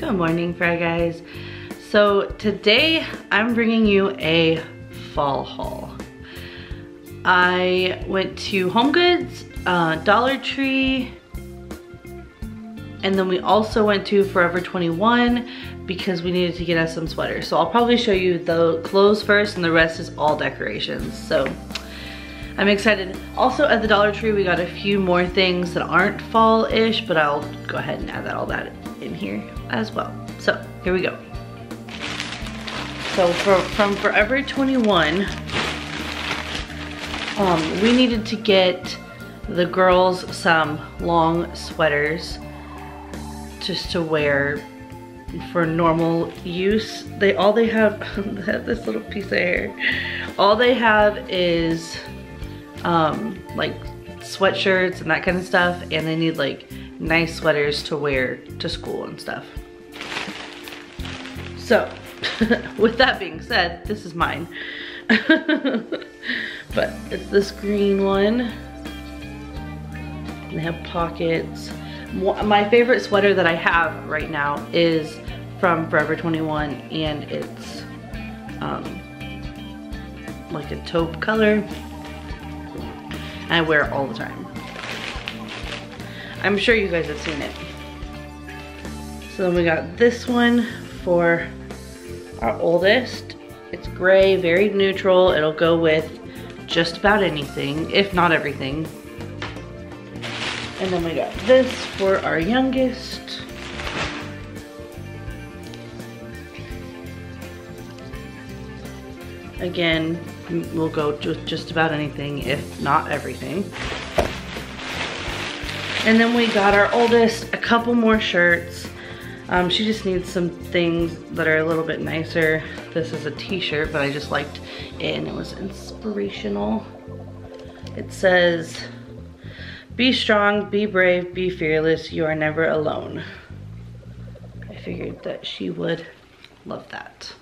Good morning, Frey Guys. So today I'm bringing you a fall haul. I went to Home Goods, uh, Dollar Tree, and then we also went to Forever 21 because we needed to get us some sweaters. So I'll probably show you the clothes first and the rest is all decorations. So I'm excited. Also at the Dollar Tree, we got a few more things that aren't fall-ish, but I'll go ahead and add that all that in here as well. So here we go. So for, from Forever 21, um, we needed to get the girls some long sweaters just to wear for normal use. They all they have, they have this little piece of hair. All they have is um, like sweatshirts and that kind of stuff and they need like nice sweaters to wear to school and stuff. So, with that being said, this is mine. but it's this green one. And they have pockets. My favorite sweater that I have right now is from Forever 21 and it's um, like a taupe color. I wear it all the time. I'm sure you guys have seen it. So then we got this one for our oldest. It's gray, very neutral. It'll go with just about anything, if not everything. And then we got this for our youngest. Again, we'll go with just about anything, if not everything. And then we got our oldest a couple more shirts. Um, she just needs some things that are a little bit nicer. This is a t-shirt, but I just liked it and it was inspirational. It says, be strong, be brave, be fearless, you are never alone. I figured that she would love that.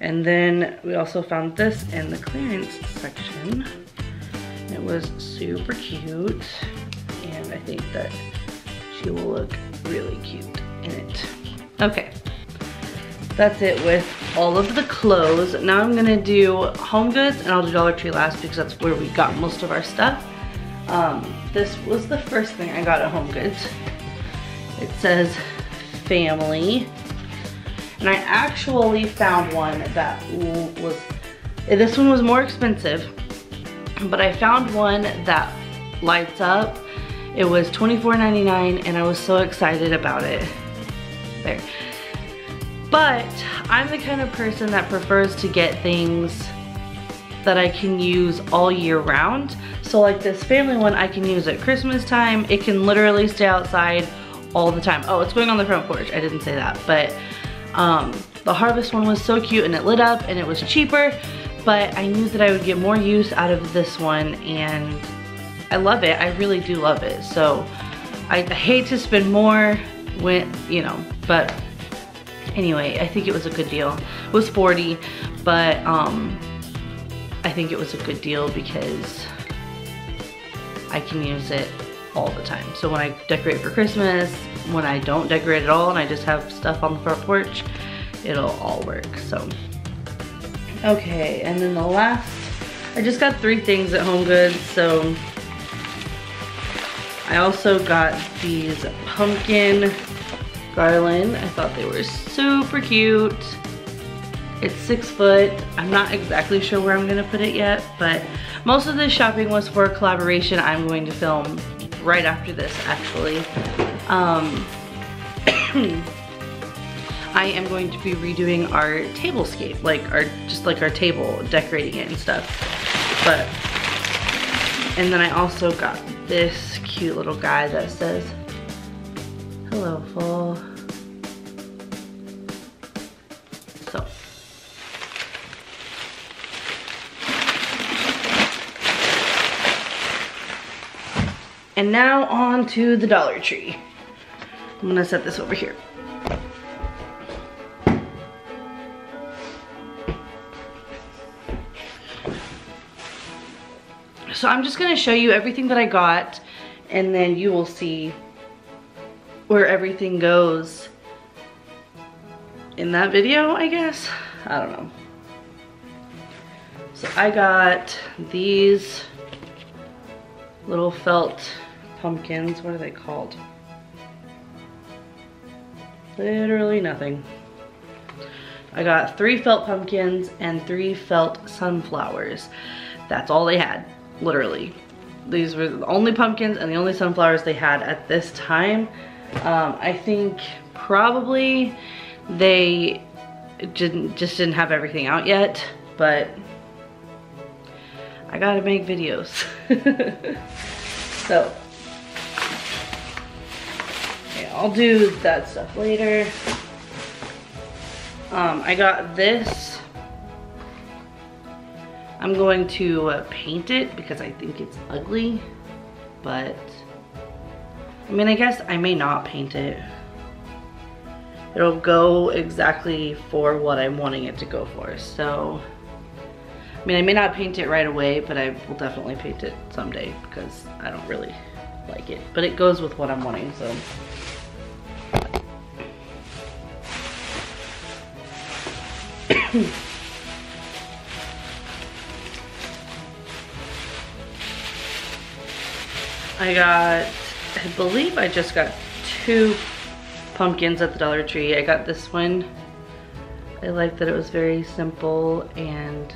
And then we also found this in the clearance section. It was super cute and I think that she will look really cute in it. Okay, that's it with all of the clothes. Now I'm gonna do Home Goods and I'll do Dollar Tree last because that's where we got most of our stuff. Um, this was the first thing I got at Home Goods. It says family. And I actually found one that was, this one was more expensive, but I found one that lights up. It was $24.99 and I was so excited about it. There. But I'm the kind of person that prefers to get things that I can use all year round. So like this family one I can use at Christmas time. It can literally stay outside all the time. Oh, it's going on the front porch. I didn't say that, but um, the harvest one was so cute and it lit up and it was cheaper, but I knew that I would get more use out of this one and I love it. I really do love it. So I hate to spend more when, you know, but anyway, I think it was a good deal. It was 40, but um, I think it was a good deal because I can use it all the time. So when I decorate for Christmas, when I don't decorate at all and I just have stuff on the front porch, it'll all work, so. Okay, and then the last, I just got three things at Home Goods, so I also got these pumpkin garland. I thought they were super cute. It's six foot. I'm not exactly sure where I'm gonna put it yet, but most of this shopping was for a collaboration I'm going to film right after this actually. Um, I am going to be redoing our tablescape, like our, just like our table, decorating it and stuff. But, and then I also got this cute little guy that says, hello fall. So. And now on to the Dollar Tree. I'm gonna set this over here. So I'm just gonna show you everything that I got and then you will see where everything goes in that video, I guess. I don't know. So I got these little felt pumpkins. What are they called? Literally nothing. I got three felt pumpkins and three felt sunflowers. That's all they had, literally. These were the only pumpkins and the only sunflowers they had at this time. Um, I think probably they didn't just didn't have everything out yet, but I gotta make videos. so, I'll do that stuff later. Um, I got this. I'm going to uh, paint it because I think it's ugly, but I mean, I guess I may not paint it. It'll go exactly for what I'm wanting it to go for. So, I mean, I may not paint it right away, but I will definitely paint it someday because I don't really like it. But it goes with what I'm wanting, so. I got, I believe I just got two pumpkins at the Dollar Tree. I got this one. I like that it was very simple and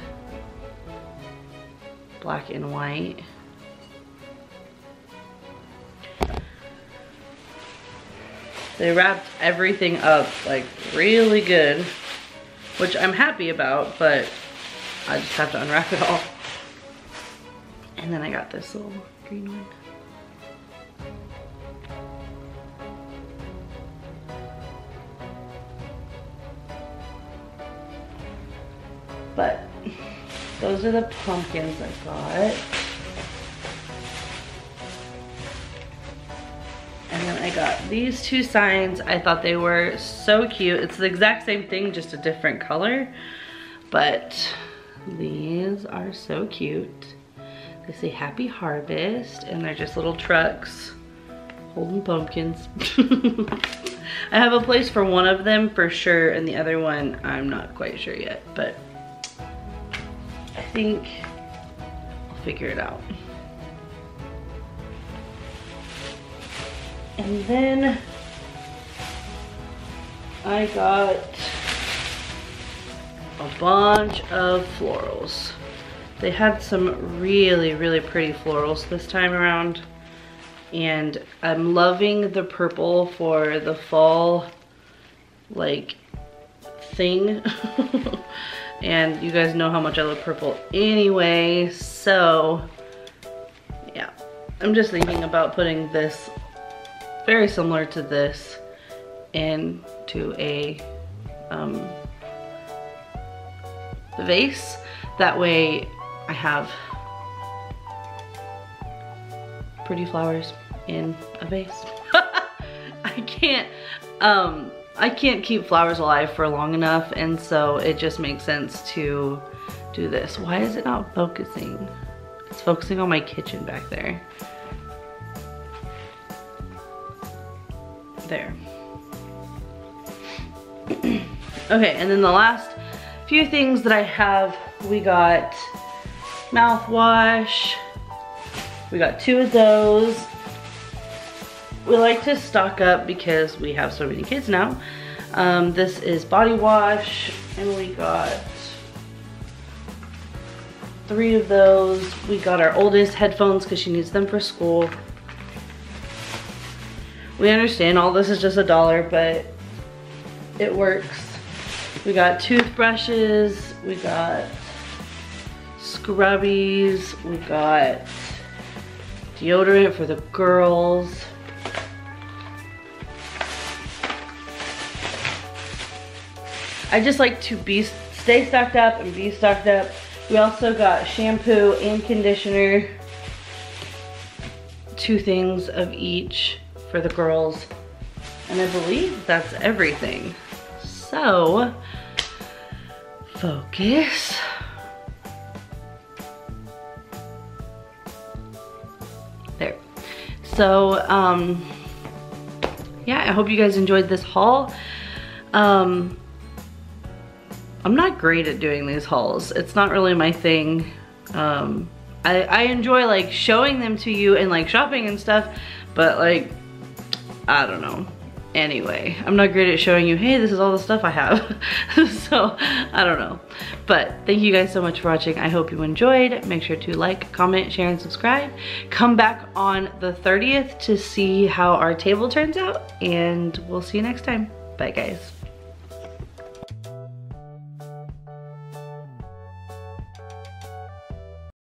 black and white. They wrapped everything up like really good, which I'm happy about, but I just have to unwrap it all. And then I got this little green one. Those are the pumpkins I got. And then I got these two signs. I thought they were so cute. It's the exact same thing, just a different color. But these are so cute. They say happy harvest and they're just little trucks holding pumpkins. I have a place for one of them for sure and the other one I'm not quite sure yet, but think I'll figure it out. And then I got a bunch of florals. They had some really, really pretty florals this time around. And I'm loving the purple for the fall, like, thing. and you guys know how much I love purple anyway, so yeah. I'm just thinking about putting this very similar to this into a um, vase. That way I have pretty flowers in a vase. I can't, um, I can't keep flowers alive for long enough and so it just makes sense to do this. Why is it not focusing? It's focusing on my kitchen back there. There. okay, and then the last few things that I have, we got mouthwash. We got two of those we like to stock up because we have so many kids now. Um, this is body wash and we got three of those. We got our oldest headphones because she needs them for school. We understand all this is just a dollar, but it works. We got toothbrushes, we got scrubbies, we got deodorant for the girls. I just like to be stay stocked up and be stocked up. We also got shampoo and conditioner. Two things of each for the girls. And I believe that's everything. So, focus. There. So, um, yeah, I hope you guys enjoyed this haul. Um, I'm not great at doing these hauls. It's not really my thing. Um, I, I enjoy like showing them to you and like shopping and stuff, but like, I don't know. Anyway, I'm not great at showing you, hey, this is all the stuff I have. so, I don't know. But thank you guys so much for watching. I hope you enjoyed. Make sure to like, comment, share, and subscribe. Come back on the 30th to see how our table turns out, and we'll see you next time. Bye, guys.